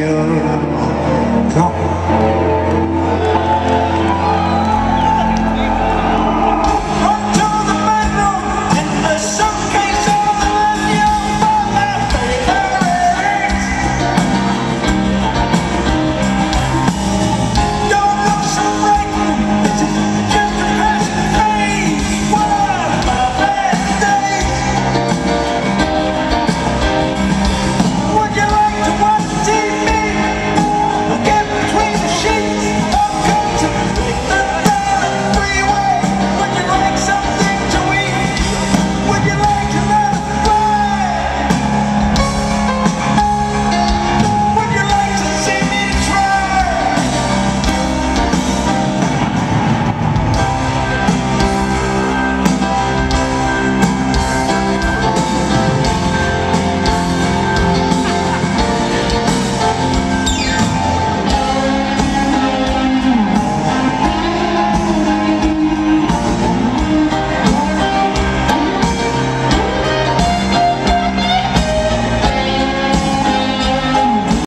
you. Come.